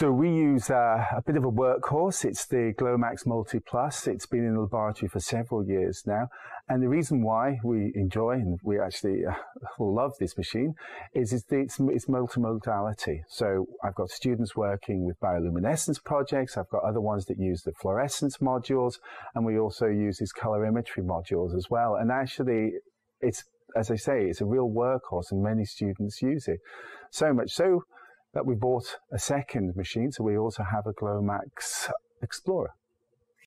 So we use uh, a bit of a workhorse. It's the Glomax Multi Plus. It's been in the laboratory for several years now. And the reason why we enjoy and we actually uh, love this machine is it's, it's, it's multimodality. So I've got students working with bioluminescence projects. I've got other ones that use the fluorescence modules. And we also use these colorimetry modules as well. And actually, it's, as I say, it's a real workhorse and many students use it. So much so that we bought a second machine. So we also have a GloMax Explorer.